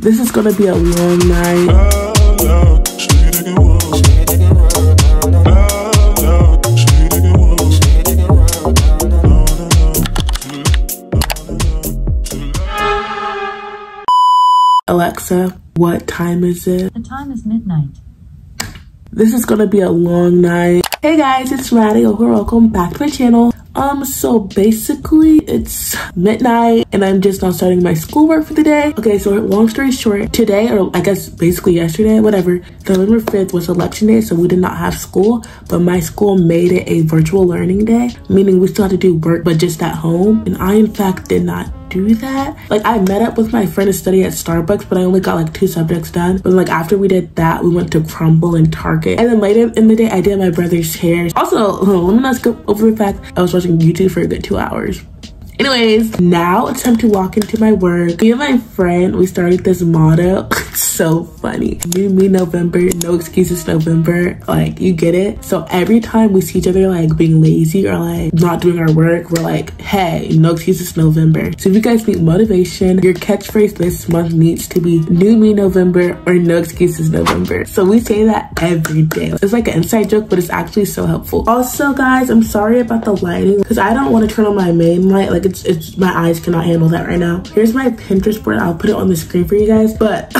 This is gonna be a long night. Alexa, what time is it? The time is midnight. This is gonna be a long night. Hey guys, it's Madi. Welcome back to my channel. Um, so basically it's midnight and I'm just now starting my schoolwork for the day. Okay, so long story short, today, or I guess basically yesterday, whatever, November 5th was election day, so we did not have school, but my school made it a virtual learning day, meaning we still had to do work, but just at home. And I, in fact, did not do that. Like I met up with my friend to study at Starbucks, but I only got like two subjects done. But like after we did that, we went to Crumbl and Target. And then later in the day, I did my brother's hair. Also, let me not skip over the fact I was watching YouTube for a good two hours. Anyways, now it's time to walk into my work. Me and my friend, we started this motto. so funny. New me November, no excuses November. Like, you get it? So every time we see each other like being lazy or like not doing our work, we're like, hey, no excuses November. So if you guys need motivation, your catchphrase this month needs to be new me November or no excuses November. So we say that every day. It's like an inside joke, but it's actually so helpful. Also, guys, I'm sorry about the lighting because I don't want to turn on my main light. Like it's, it's my eyes cannot handle that right now. Here's my Pinterest board. I'll put it on the screen for you guys, but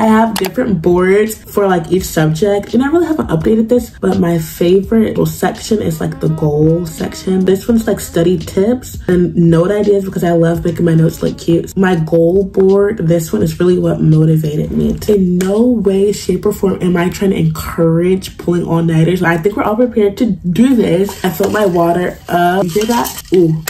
I have different boards for like each subject and I really haven't updated this, but my favorite little section is like the goal section. This one's like study tips and note ideas because I love making my notes look cute. My goal board, this one is really what motivated me. In no way, shape or form am I trying to encourage pulling all-nighters. I think we're all prepared to do this. I filled my water up. You hear that? Ooh.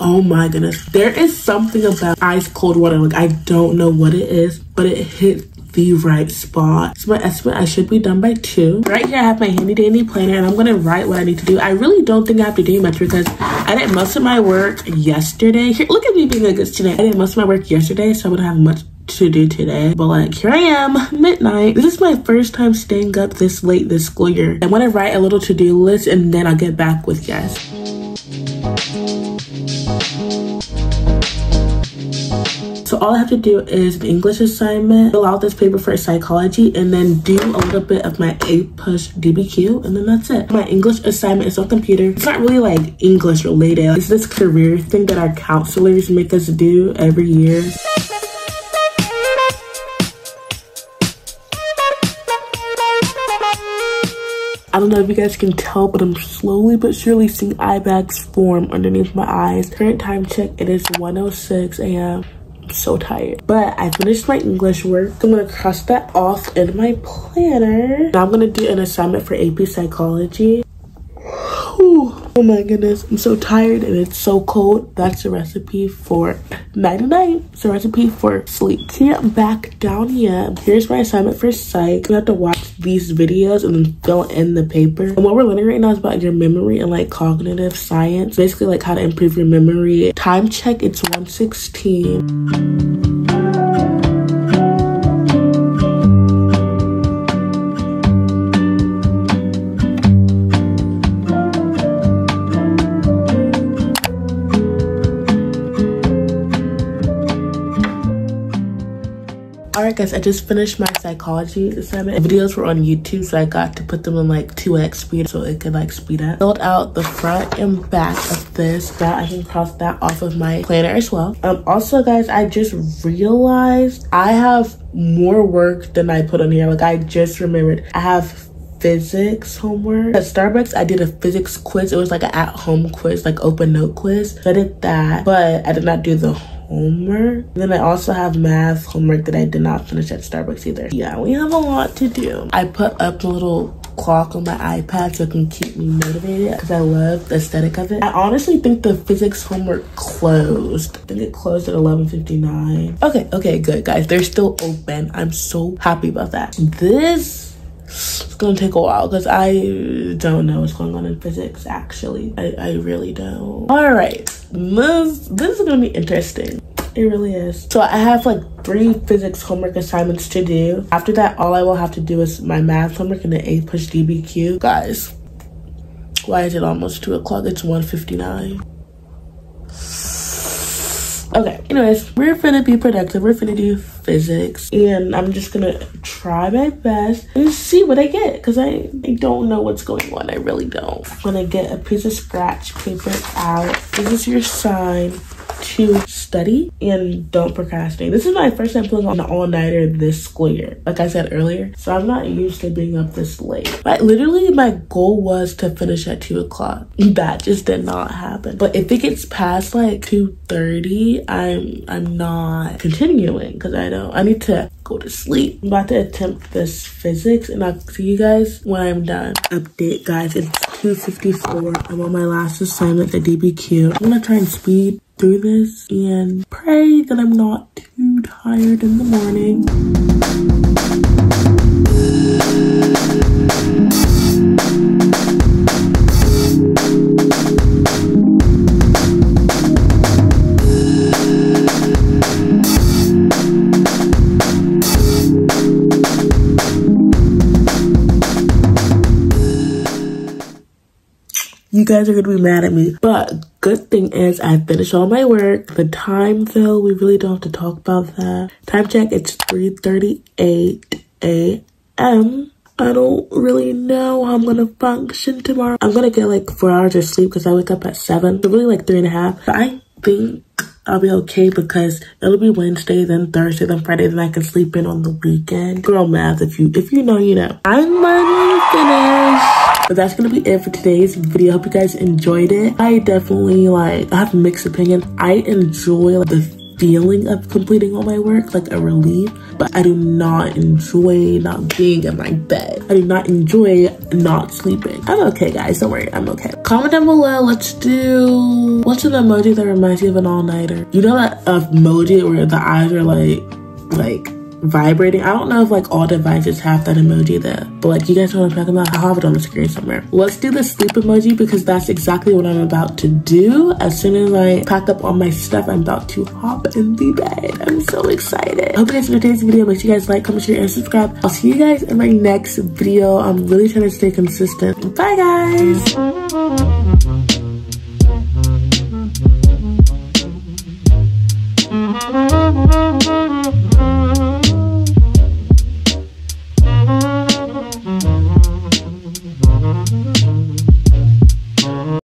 Oh my goodness. There is something about ice cold water. Like, I don't know what it is, but it hit the right spot. So my estimate, I should be done by two. Right here, I have my handy dandy planner and I'm gonna write what I need to do. I really don't think I have to do much because I did most of my work yesterday. Here, look at me being a good student. I did most of my work yesterday, so I wouldn't have much to do today but like here i am midnight this is my first time staying up this late this school year i want to write a little to-do list and then i'll get back with you guys So all I have to do is an English assignment, fill out this paper for psychology, and then do a little bit of my A push DBQ, and then that's it. My English assignment is on computer. It's not really like English related. It's this career thing that our counselors make us do every year. I don't know if you guys can tell, but I'm slowly but surely seeing eye bags form underneath my eyes. Current time check, it is 1.06 a.m so tired. But I finished my English work. I'm gonna cross that off in my planner. Now I'm gonna do an assignment for AP Psychology. Oh my goodness, I'm so tired and it's so cold. That's a recipe for nighty night. It's a recipe for sleep. Can't back down yet. Here's my assignment for psych. You have to watch these videos and then fill in the paper. And what we're learning right now is about your memory and like cognitive science. Basically like how to improve your memory. Time check, it's 116. Alright guys, I just finished my psychology assignment. The videos were on YouTube, so I got to put them in like 2x speed so it could like speed up. Filled out the front and back of this. Now I can cross that off of my planner as well. Um, also guys, I just realized I have more work than I put on here. Like I just remembered I have physics homework. At Starbucks, I did a physics quiz. It was like an at-home quiz, like open note quiz. So I did that, but I did not do the homework. Then I also have math homework that I did not finish at Starbucks either. Yeah, we have a lot to do. I put up a little clock on my iPad so it can keep me motivated because I love the aesthetic of it. I honestly think the physics homework closed. I think it closed at 11.59. Okay, okay, good guys. They're still open. I'm so happy about that. This it's gonna take a while because I don't know what's going on in physics actually. I, I really don't. All right, this, this is gonna be interesting. It really is. So I have like three physics homework assignments to do. After that, all I will have to do is my math homework and the APUSH DBQ. Guys, why is it almost two o'clock? It's 1.59. Okay, anyways, we're finna be productive. We're finna do physics. And I'm just gonna try my best and see what I get. Cause I, I don't know what's going on. I really don't. I'm gonna get a piece of scratch paper out. This is your sign to study and don't procrastinate. This is my first time pulling on an all-nighter this school year, like I said earlier. So I'm not used to being up this late. But literally my goal was to finish at 2 o'clock. That just did not happen. But if it gets past like 2.30, I'm I'm not continuing because I don't I need to go to sleep. I'm about to attempt this physics and I'll see you guys when I'm done. Update guys, it's 2.54. I'm on my last assignment at DBQ. I'm gonna try and speed through this and pray that I'm not too tired in the morning. You guys are gonna be mad at me. But good thing is I finished all my work. The time though, we really don't have to talk about that. Time check, it's 3.38 a.m. I don't really know how I'm gonna function tomorrow. I'm gonna get like four hours of sleep because I wake up at seven. So really like three and a half. But I think I'll be okay because it'll be Wednesday, then Thursday, then Friday, then I can sleep in on the weekend. Girl math, if you if you know, you know. I'm finished. But that's gonna be it for today's video. Hope you guys enjoyed it. I definitely like, I have mixed opinion. I enjoy like, the feeling of completing all my work, like a relief, but I do not enjoy not being in my bed. I do not enjoy not sleeping. I'm okay, guys. Don't worry, I'm okay. Comment down below. Let's do, what's an emoji that reminds you of an all-nighter? You know that emoji where the eyes are like, like vibrating. I don't know if like all devices have that emoji there, but like you guys know what I'm talking about. I'll have it on the screen somewhere. Let's do the sleep emoji because that's exactly what I'm about to do. As soon as I pack up all my stuff, I'm about to hop in the bed. I'm so excited. Hope you guys enjoyed today's video. Make sure you guys like, comment, share, and subscribe. I'll see you guys in my next video. I'm really trying to stay consistent. Bye guys.